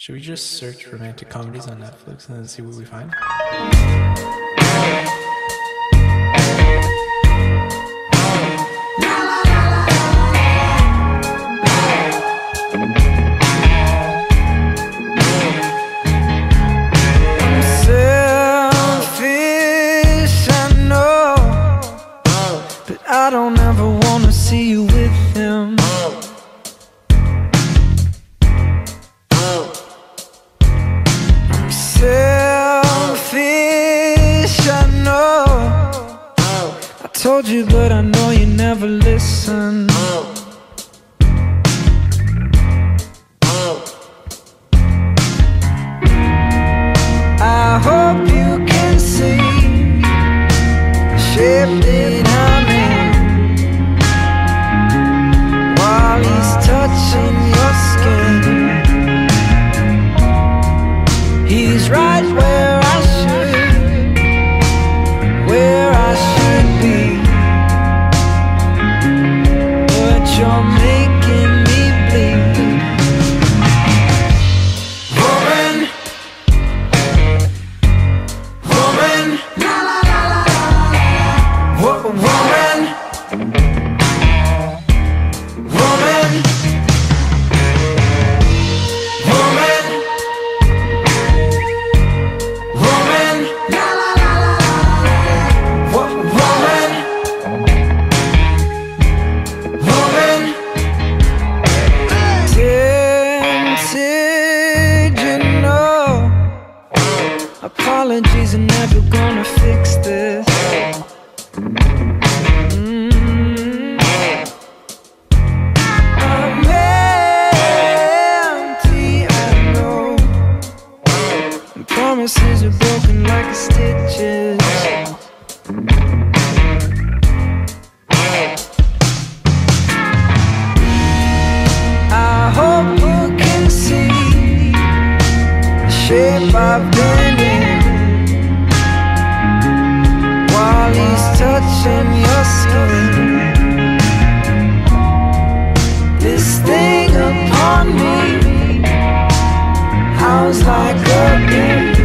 Should we just search romantic comedies on Netflix and then see what we find? I don't ever wanna see you with him. Told you, but I know you never listen. Oh. you gonna fix this? touching your skin. This thing upon me How's like a beam